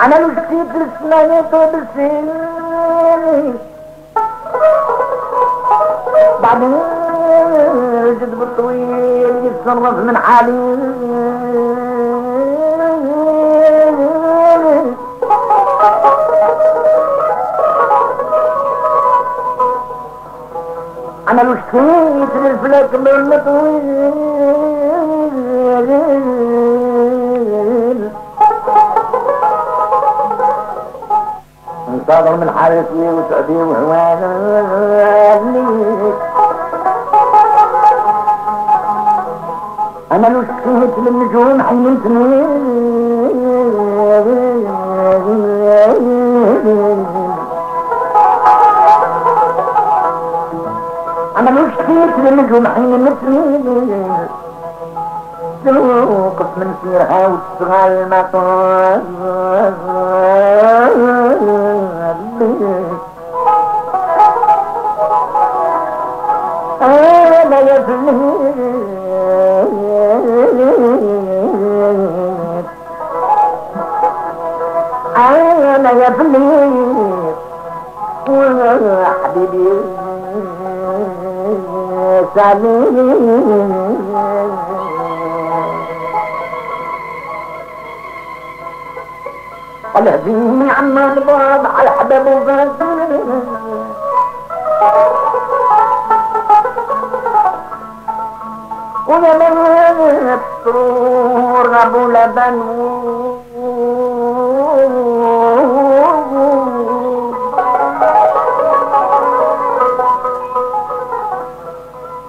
أنا لو شتيت الثمانية السنين بعدين جد بالطويل يتصرف من حالي شتيت الفلك من طويل انتظر من حالتي وسعدي وهواني أنا لو شتيت للنجوم أنا توقف من سيرها وتشتغل المطار الهديني عما الباب على حباب وفاسر ويا من الطور ابو لبن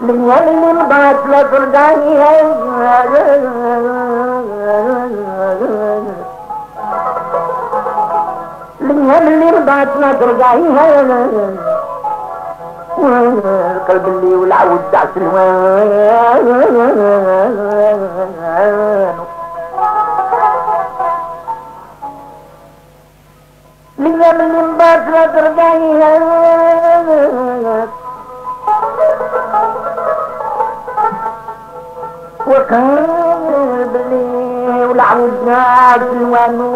ليا اللي مضات لا ترجعي اللي مضات لا ترجعي القلب اللي ولع ودع سلوان ليا اللي ترجعي وكان بلي والعودنا سلوانو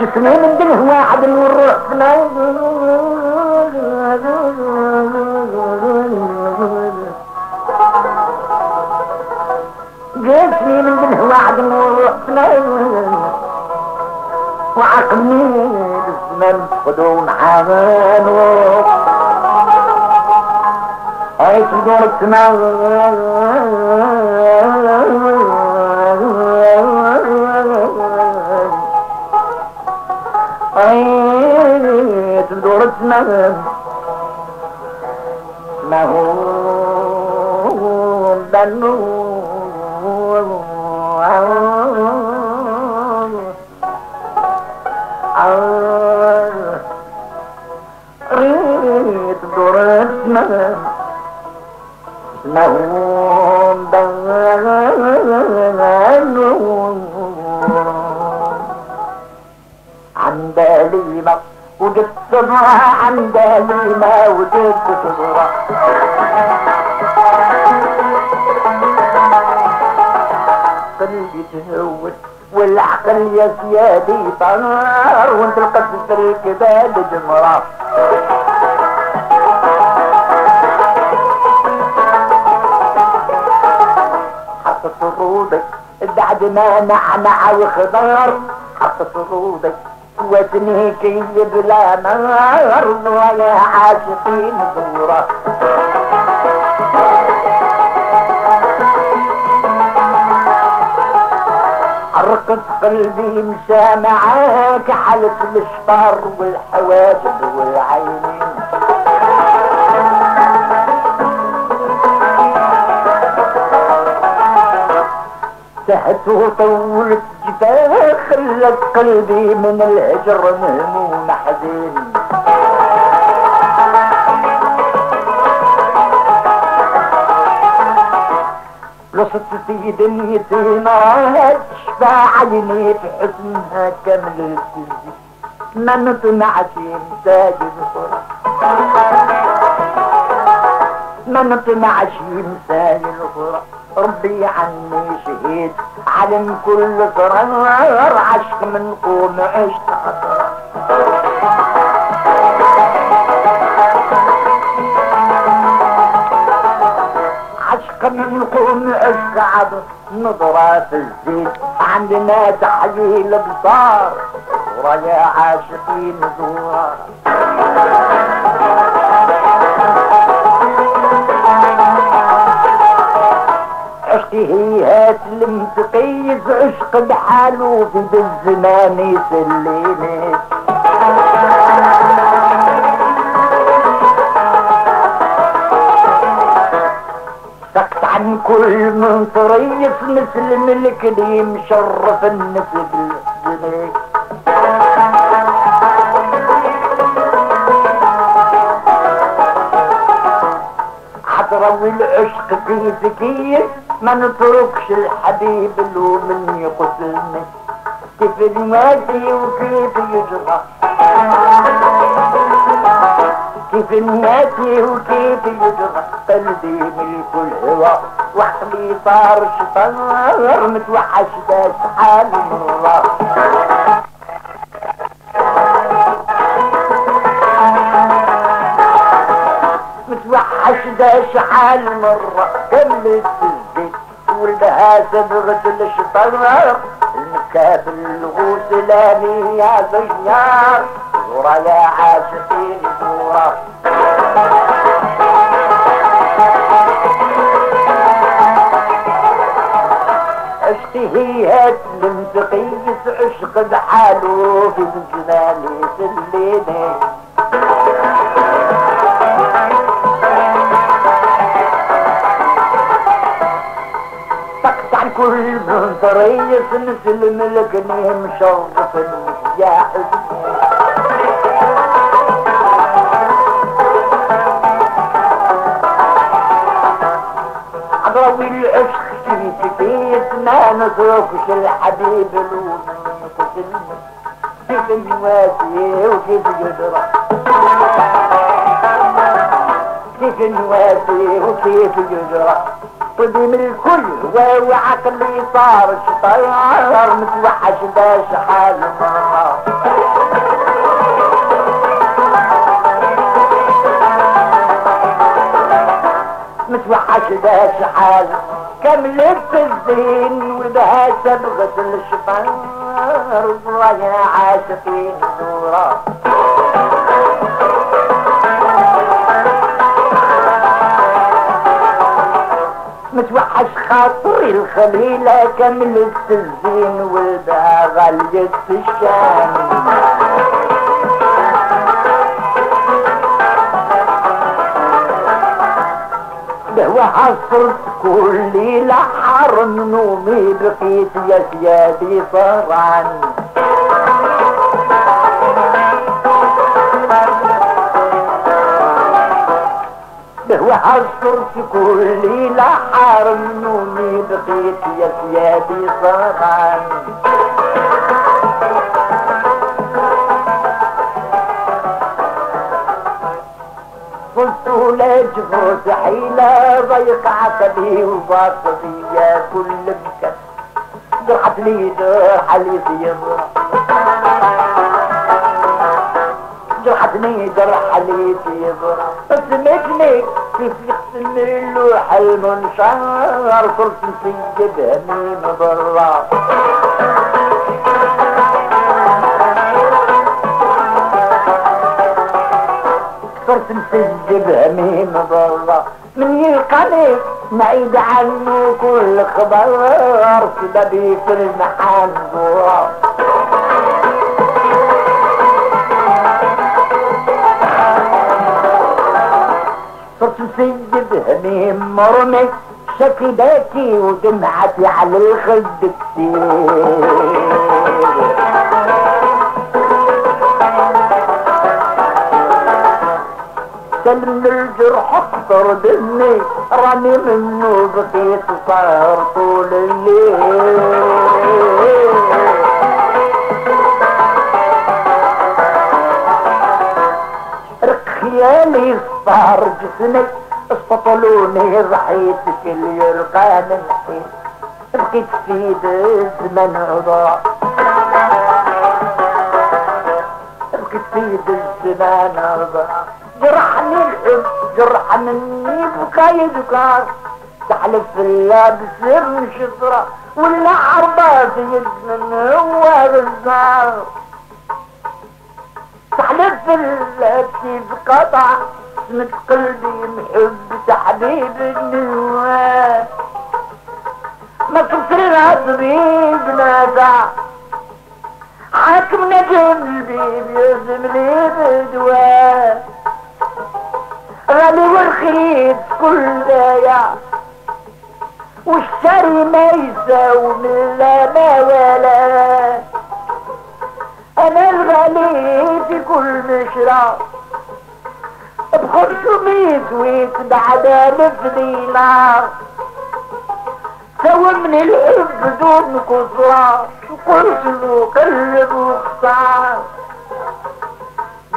جسمي من دنه واحد والروح جسمي من دنه واحد والروح وعقلي من خدون حنانو சுந்தோலட்சுமா சுந்தோலட்சுமா تهوت والعقل يا سيادي طار وانت القصد الكبال جمرة حط صرودك بعد ما نعنع وخضار حط صرودك وزنيك بلا نار ويا عاشقين زورة حركت قلبي مشى معاك حالة الشطار والحواجب والعينين. سهت وطولت جباه خلت قلبي من الهجر مهموم حزين لصت في دنيتنا تشفى عيني في حسنها كمل السجن ما نطمعش مساجد القرى ما نطمعش مساجد القرى ربي عني شهيد. علم كل صغر عشق من قوم عشت عشق من قوم عشت عطرة نظرة الزيت عندنا تحيي الابصار ويا عاشقين زورا عشقي هي المتقيز عشق بحاله في الزمان يسليني. كل من طريف مثل ملك لي مشرف النفس بالجنيه. عطرة والعشق في ذكية ما نتركش الحبيب لو من يقتلني. كيف الماشي وكيف يجرى كيف الماشي وكيف يجرى قلبي ملك الهوى وعقلي صار شطار متوحش داس حال مرة متوحش ده شحال مرة كملت الزيت ولدها صبغة الشطر المكاف الغسلاني يا زيار. زورا يا عاشقين زورا اشتهيت من تقيس عشق بحاله في الجنان سليني كل من طريق مثل ملكني مشرف يا حزني في كفيت ما نتركش الحبيب من كيف نواسي وكيف يجرى كيف نواسي وكيف يجرى قديم الكل وعقلي صار شطار متوحش باش حال مرة متوحش باش حال كملت الزين وبها صبغة الشطار ويا عاشقين زورا متوحش خاطري الخليلة. كملت الزين والبها غليت الشام بهوى عصرت كل حرم نومي بقيت يا سيادي فرعن هو عصرت كل حرم نومي بقيت يا سيادي صرعان حيلة ضيق عقلي يا كل مكان. ضحت لي ضحى لي يضرب جرحتني جرح لي في ضرع اسمتني كيف يقسم اللوح المنشار صرت مسيب همي مضرة مسيب همي مضرة من يلقاني نعيد عنه كل خبر. سببي في زورا صرت مسيب هميم مرمي. شكداتي ودمعتي على الخد كتير. دمي راني منه بقيت صار طول الليل. رق خيالي صار جسمي استطلوني ضحيت كل يلقاني نحيت بقيت في الزمن عضا. بقيت في الزمان عضا. جرحني الحب جرح مني بكاي دكار تحلف الله بسر شطرة ولا عربات يزمن هو غزار تحلف الله كيف قطع سمت قلبي محب حبيب النواه ما كسرها طبيب نافع. حاكم نجم البيب يزم لي بدواء غالي والخريط كل بايع والشري ما يساوي من لا ما ولا. أنا الغالي في كل بخمسمية ويت بعد الف دينار سوى من الحب دون كسرى قلت له قلب وخسار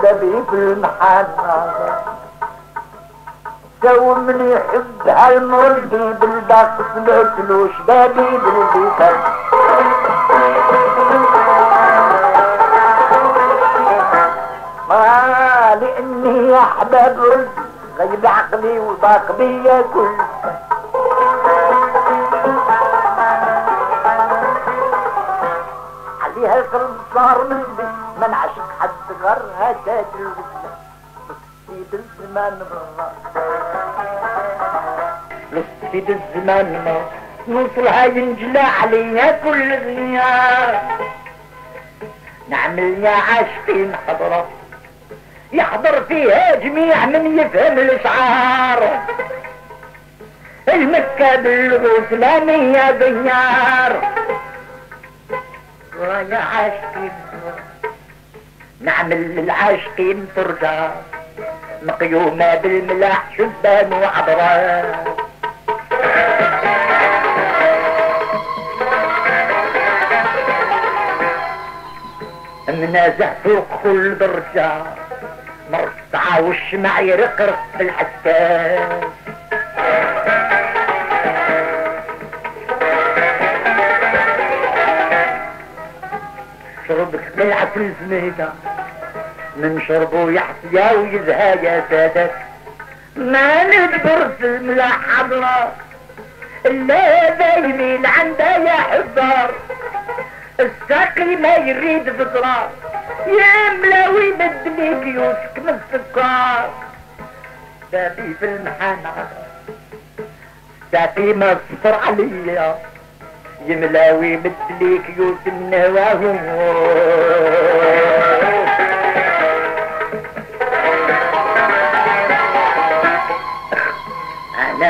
ده في المحنة. سوى من يحب هالمربي بالباق سمعت له شبابي بالبيكر ما لأني يا احباب رد غيب عقلي وضاق بيا كل. عليها القلب صار من بي من عشق حد غرها تاج الوسلة في الزمان برا في الزمان ما نوصلها ينجلى عليها كل غياب نعمل يا عاشقين حضرة يحضر فيها جميع من يفهم الأشعار. المكة بالغسلانية ديار. ويا عاشقين نعمل للعاشقين فرجة مقيومة بالملاح شبان وعبرات منازع فوق كل درجة مرصعة والشمع يرقرق بالحساس. شربت بالعسل زميدة من شربه يحسيا ويزهى يا سادك. ما ندبر في الملاح حضرة. الا دايمين عنده يا حضار. الساقي ما يريد فطرة يا ملاوي بدلي كيوسك من السكر بابي في المحنة ساقي ما صفر عليا. يملاوي بدلي كيوس النواهم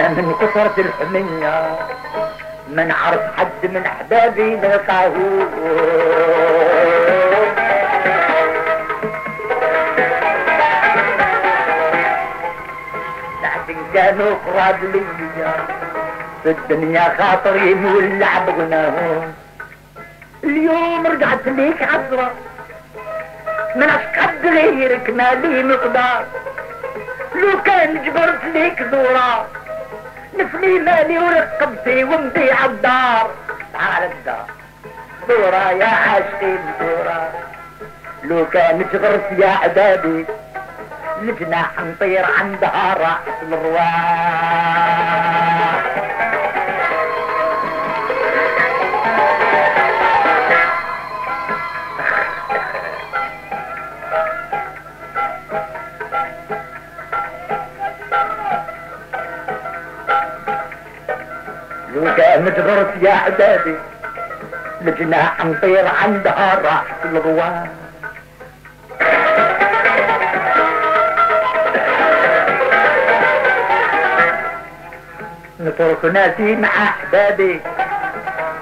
من كثرة الحمية ما نعرف حد من أحبابي نلقاه لكن كانوا قراب ليا في الدنيا خاطري مولع بغناهم اليوم رجعت ليك عذرة من قد غيرك ما لي مقدار. لو كان جبرت ليك ذورة نفني مالي ورقبتي ومضي عالدار على الدار. دورة يا عاشقين دورة لو كان جبرت يا عبادي الجناح نطير عندها راحة الرواح. كانت غرس يا عبادي الجناح نطير عندها راحة الرواح نترك ناسي مع أحبابي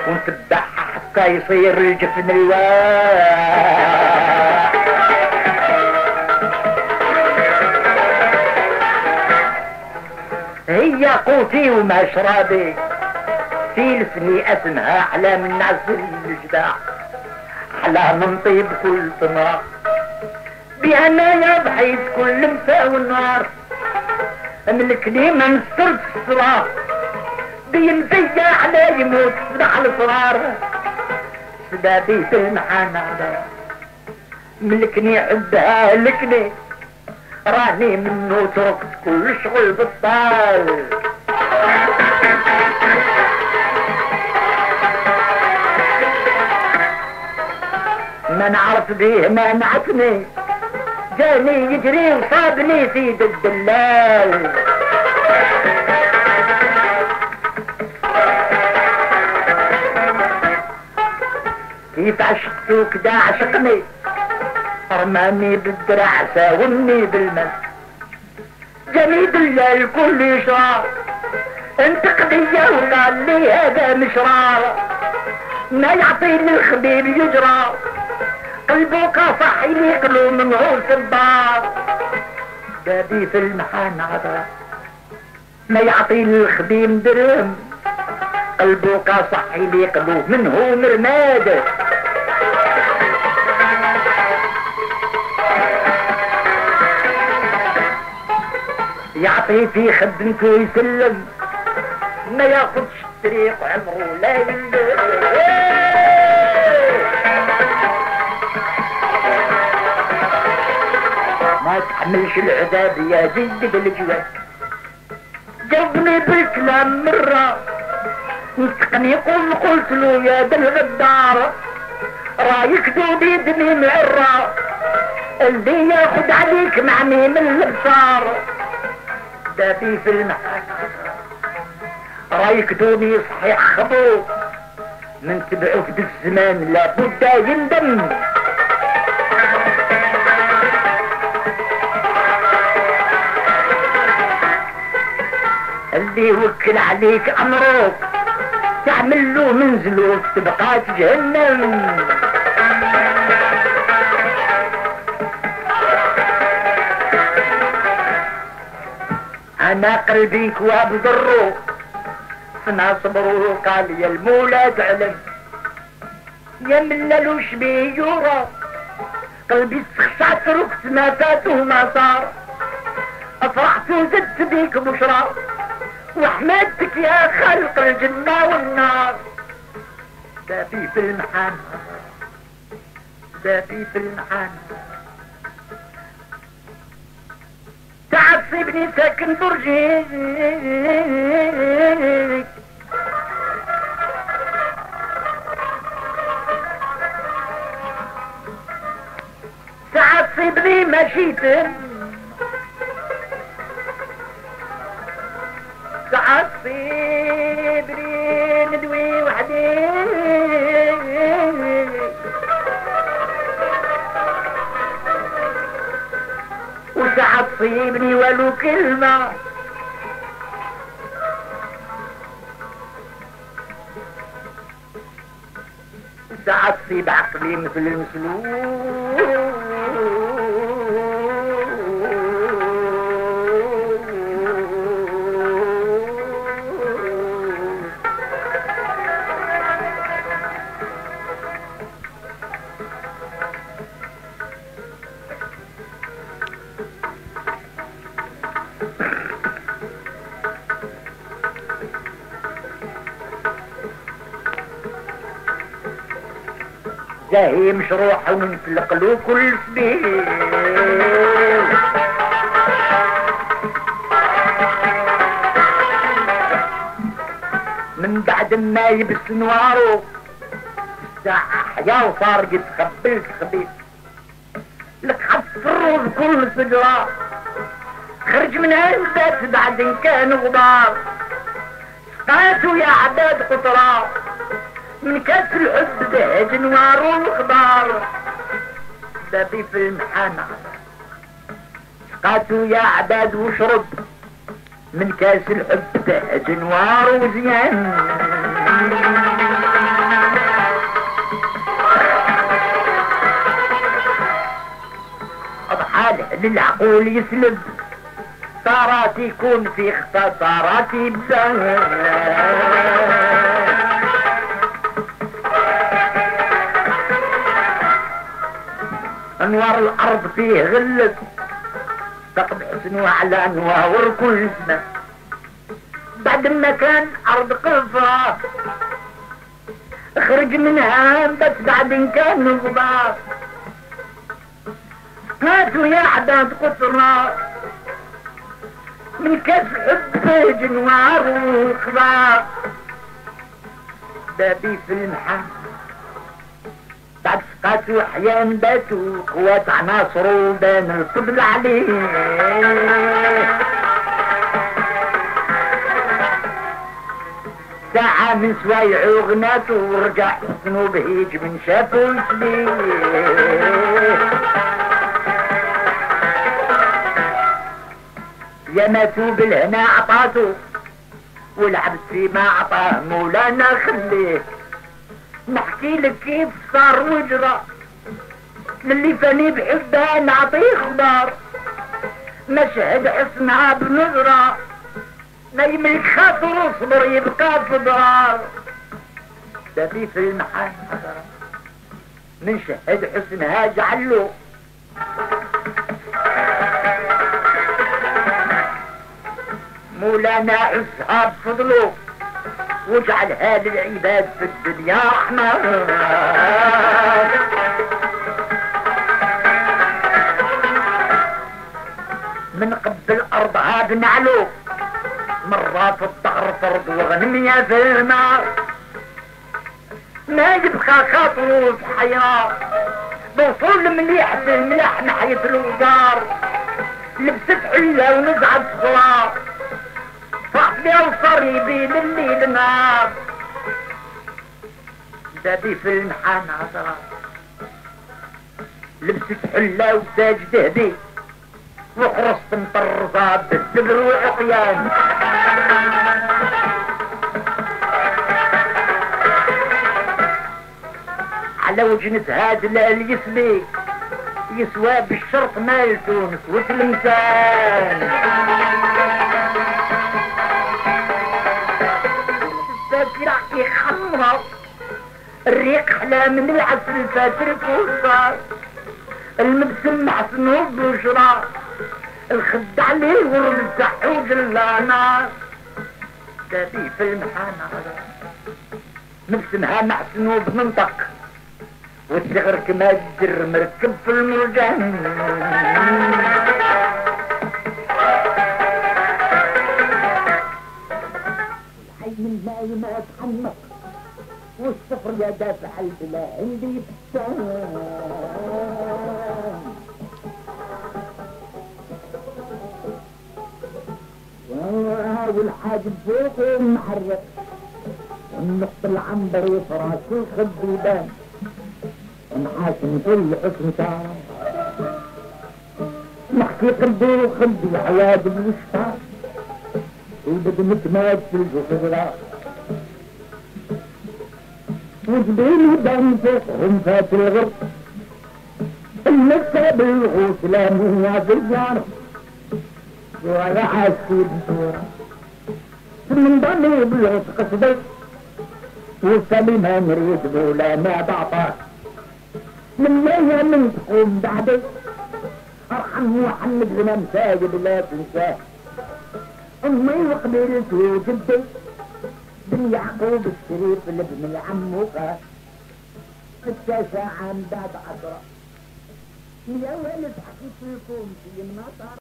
ونتبعها حتى يصير الجفن الواح هي قوتي ومشربي سيلسني اسمها على من ناس الجدع على من طيب كل طمع بأنا ضحيت كل مساء والنار ملكني ما نسترد الصلاة بيمزية على يموت سبع الصغار سبابي في المحانة ملكني عدها لكني راني منو تركت كل شغل بطال ما نعرف بيه ما نعتني. جاني يجري وصابني سيد الدلال كيف عشقتو كدا عشقني؟ رماني بالدرع ساومني بالمس. جاني دلال كل شهر انت قضية وقال لي هذا مشرار. ما يعطيني الخبيب يجرى قلبك صحي لي قلو من غوث الدار بابي في المحانة ما يعطيني الخبيب درهم قلبك صحي لي قلو من هو مرماد يعطي في خدمته يسلم ما ياخدش الطريق عمره لا ما تحملش العذاب يا جد بالجواد. جاوبني بالكلام مرة نسقني قول قلت له يا ذا الغدار رايك دودي دمي معرة. اللي ياخد عليك معني من الابصار دافي في المحاكم رايك دوني صحيح خبو من تبعوك بالزمان لابد يندم. اللي يوكل عليك أمرك. تعمل له منزله تبقى جهنم. أنا قلبي كواب ضرو أنا صبرو قال يا المولى تعلم يا مللوش بيه يورا. قلبي استخشع تركت ما فات وما صار. أفرحت وزدت بيك بشرى. وحمدتك يا خلق الجنة والنار دافي في المحان دافي في المحان تعصبني ساكن برجي تعصبني مشيت تصيب عقلي مثل زاهي مشروع ونفلق له كل سبيل من بعد ما يبس نوارو الساعة حيا وصار قد خبيت خبيت لك حط الروز كل سجرة خرج من البيت بعد إن كان غبار. سقاتو يا عباد قطرة. من كاس الحب دهج نوار والخضار بابي في المحانة سقاتو يا عباد وشرب. من كاس الحب دهج نوار وزيان اضحى للعقول يسلب. اختصارات يكون في اختصارات يبدا أنوار الأرض فيه غلت. تقبح سنوة على انوار كل سنة بعد ما كان أرض قفرة خرج منها بس بعد كان غبار. هاتوا يا عباد قطرة من كاس حب جنوار وخضار بابي في المحن احيان باتوا قوات عناصر وبان الفضل عليه. ساعة من سوايع وغناتو ورجع حسنو بهيج من شافو يا ماتو بالهنا عطاتو والعبد فيما عطاه مولانا خليه. نحكي لك كيف صار وجرى للي فاني بحبها نعطيه خبر مشهد حسنها بنظرة. ما يملك خاطر صبر يبقى في ضرار في المحن من شهد حسنها جعله مولانا عزها بفضله واجعل هذه العباد في الدنيا رحمة من قبل أرضها بنعلو مرة في الظهر فرض وغنمية في الماء ما يبقى خاطره في حياة. بوصول مليح في الملح ناحية الوزار. لبست حلة ونزعت صغار. صاحبي وصريبي لليل نار دابي في المحان عطرة لبست حلة وتاج ذهبي. وخرصت مطرزة بالدبر والعقيان على وجنة هاد اليسبي يسوى بالشرط مال تونس وتلمسان الريق حلا من العسل فاتر كوصار المبسم محسن بشرى الخد عليه تحوج اللانا. تابي في المحانة. نفسمها محسن بمنطق والصغر كما الدر مركب في المرجان. الحي من ماي ما اتحمق والصفر يا دافع البلا عندي بستان والحاجب فوق محرق والنقط العنبر يفرى كل خد يبان ونحاسن كل تار نحكي قلبي وخلبي عواد بالوشفار وبدي متماد في الجفرة وجبين ودم فوقهم فات الغرب النسى بالغوصلة مو بالجارة ولا عاسي بصورة من ضمي بلوس قصدي. وسليمة نريد بولا ما بعطاه من ليا من تقوم بعدي أرحم محمد غنم ساجد لا تنساه. أمي وقبيلته وجدي بن يعقوب الشريف لابن العم وقاه التاسع عام بعد عشرة يا ولد حكيت لكم في المطر